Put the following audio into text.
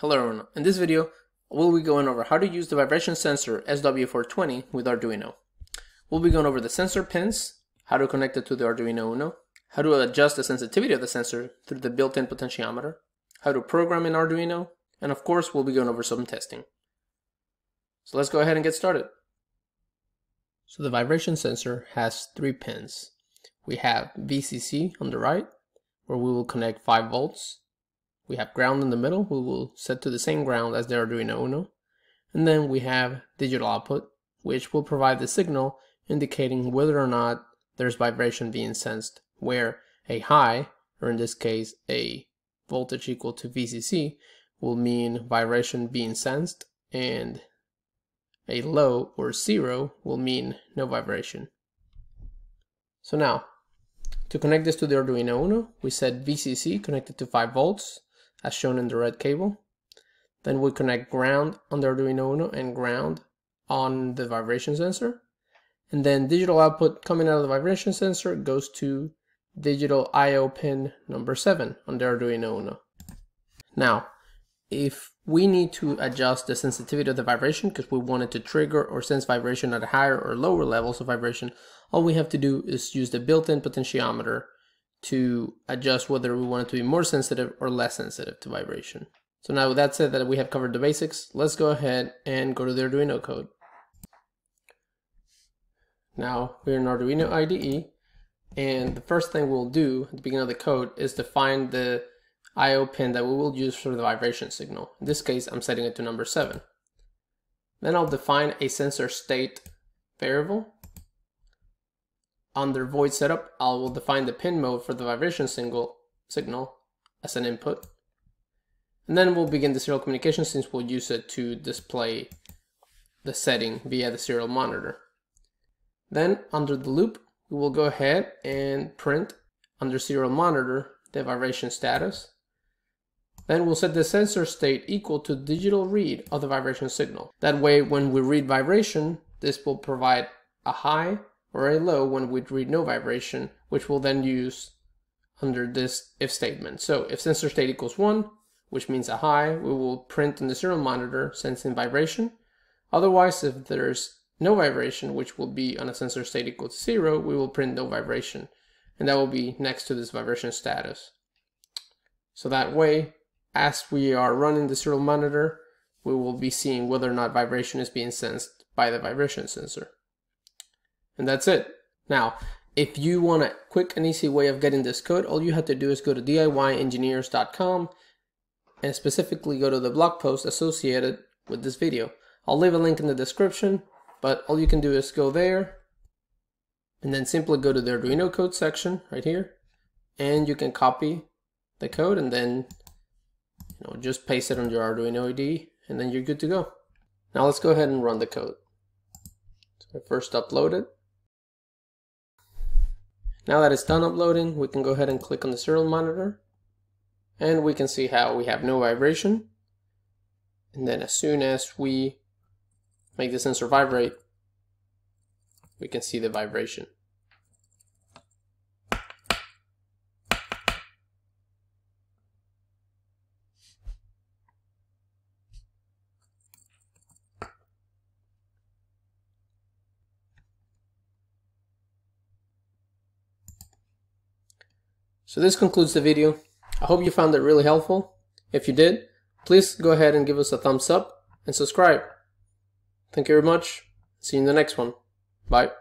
Hello everyone, in this video we'll be going over how to use the vibration sensor SW420 with Arduino. We'll be going over the sensor pins, how to connect it to the Arduino Uno, how to adjust the sensitivity of the sensor through the built-in potentiometer, how to program in Arduino, and of course we'll be going over some testing. So let's go ahead and get started. So the vibration sensor has three pins. We have VCC on the right, where we will connect 5 volts, we have ground in the middle, we will set to the same ground as the Arduino Uno. And then we have digital output, which will provide the signal indicating whether or not there's vibration being sensed, where a high, or in this case a voltage equal to VCC, will mean vibration being sensed, and a low or zero will mean no vibration. So now, to connect this to the Arduino Uno, we set VCC connected to 5 volts, as shown in the red cable. Then we connect ground on the Arduino Uno and ground on the vibration sensor. And then digital output coming out of the vibration sensor goes to digital IO pin number 7 on the Arduino Uno. Now, if we need to adjust the sensitivity of the vibration because we want it to trigger or sense vibration at higher or lower levels of vibration, all we have to do is use the built-in potentiometer to adjust whether we want it to be more sensitive or less sensitive to vibration. So now with that said that we have covered the basics, let's go ahead and go to the Arduino code. Now we're in Arduino IDE and the first thing we'll do at the beginning of the code is define the IO pin that we will use for the vibration signal. In this case, I'm setting it to number 7. Then I'll define a sensor state variable under void setup, I will define the pin mode for the vibration single signal as an input. And then we'll begin the serial communication since we'll use it to display the setting via the serial monitor. Then under the loop, we will go ahead and print under serial monitor the vibration status. Then we'll set the sensor state equal to digital read of the vibration signal. That way, when we read vibration, this will provide a high or a low when we'd read no vibration, which we'll then use under this if statement. So if sensor state equals 1, which means a high, we will print in the serial monitor sensing vibration. Otherwise, if there's no vibration, which will be on a sensor state equal to 0, we will print no vibration. And that will be next to this vibration status. So that way, as we are running the serial monitor, we will be seeing whether or not vibration is being sensed by the vibration sensor. And that's it. Now, if you want a quick and easy way of getting this code, all you have to do is go to DIYengineers.com and specifically go to the blog post associated with this video. I'll leave a link in the description, but all you can do is go there and then simply go to the Arduino code section right here and you can copy the code and then you know just paste it on your Arduino IDE and then you're good to go. Now let's go ahead and run the code. So I first upload it now that it's done uploading, we can go ahead and click on the serial monitor and we can see how we have no vibration. And then as soon as we make the sensor vibrate, we can see the vibration. So this concludes the video. I hope you found it really helpful. If you did, please go ahead and give us a thumbs up and subscribe. Thank you very much. See you in the next one. Bye.